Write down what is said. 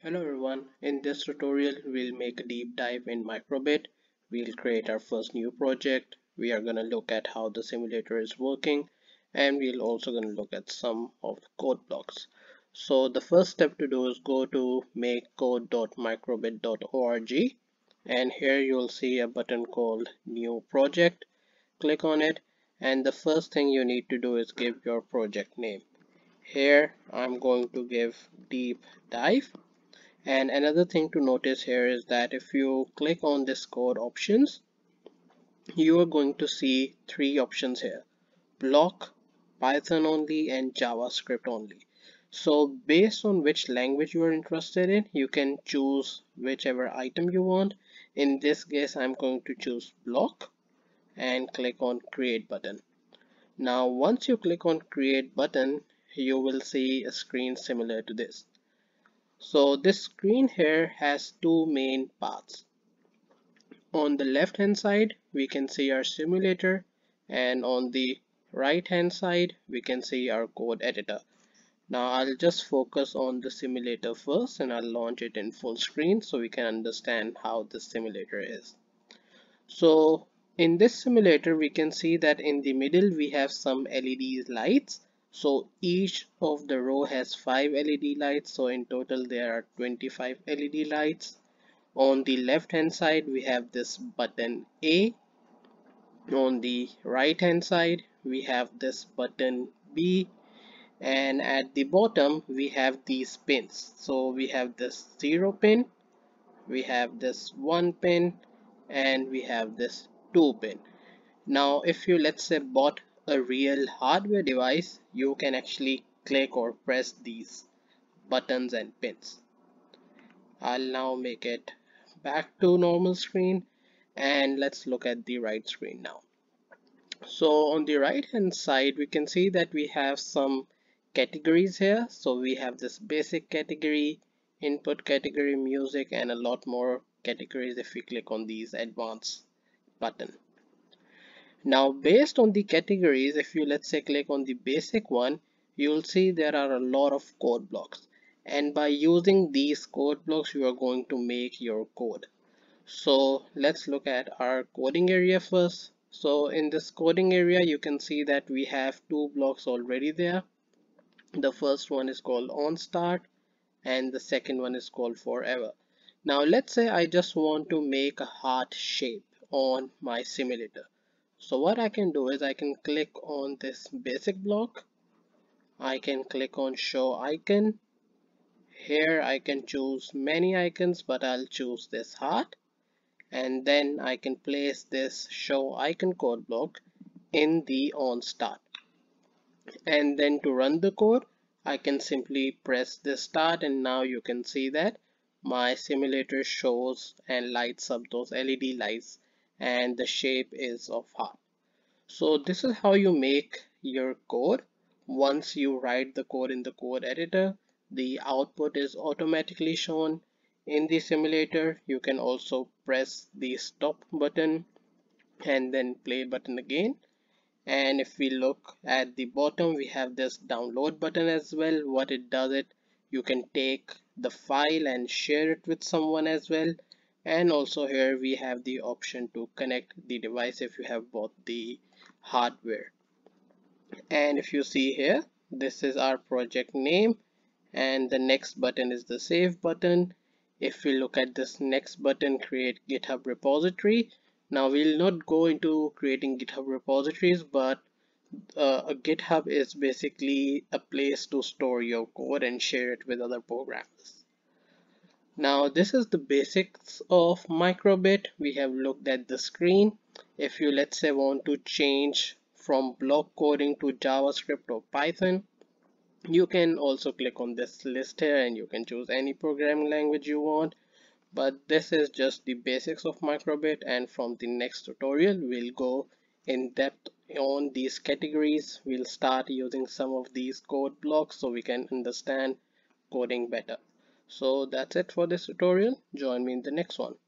Hello everyone, in this tutorial we'll make a deep dive in micro:bit. We'll create our first new project. We are going to look at how the simulator is working and we'll also going to look at some of the code blocks. So the first step to do is go to makecode.microbit.org and here you'll see a button called new project. Click on it and the first thing you need to do is give your project name. Here I'm going to give deep dive and another thing to notice here is that if you click on this code options you are going to see three options here. Block python only and javascript only. So based on which language you are interested in you can choose whichever item you want. In this case i'm going to choose block and click on create button. Now once you click on create button you will see a screen similar to this so this screen here has two main parts. On the left hand side we can see our simulator and on the right hand side we can see our code editor. Now I'll just focus on the simulator first and I'll launch it in full screen so we can understand how the simulator is. So in this simulator we can see that in the middle we have some LED lights so each of the row has 5 LED lights. So in total there are 25 LED lights. On the left hand side we have this button A. On the right hand side we have this button B. And at the bottom we have these pins. So we have this 0 pin we have this 1 pin and we have this 2 pin. Now if you let's say bought a real hardware device you can actually click or press these buttons and pins. I'll now make it back to normal screen and let's look at the right screen now. So on the right hand side we can see that we have some categories here. So we have this basic category input category music and a lot more categories if we click on these advanced button now based on the categories if you let's say click on the basic one you'll see there are a lot of code blocks. And by using these code blocks you are going to make your code. So let's look at our coding area first. So in this coding area you can see that we have two blocks already there. The first one is called on start and the second one is called forever. Now let's say I just want to make a heart shape on my simulator so what I can do is I can click on this basic block. I can click on show icon. Here I can choose many icons but I'll choose this heart. And then I can place this show icon code block in the on start. And then to run the code I can simply press this start and now you can see that my simulator shows and lights up those LED lights and the shape is of heart so this is how you make your code. Once you write the code in the code editor the output is automatically shown. In the simulator you can also press the stop button and then play button again. And if we look at the bottom we have this download button as well. What it does it you can take the file and share it with someone as well and also here we have the option to connect the device if you have bought the hardware. And if you see here this is our project name. And the next button is the save button. If we look at this next button create github repository. Now we'll not go into creating github repositories but uh, a github is basically a place to store your code and share it with other programmers now this is the basics of micro:bit. We have looked at the screen. If you let's say want to change from block coding to javascript or python you can also click on this list here and you can choose any programming language you want. But this is just the basics of micro:bit. And from the next tutorial we'll go in depth on these categories. We'll start using some of these code blocks so we can understand coding better so that's it for this tutorial. Join me in the next one.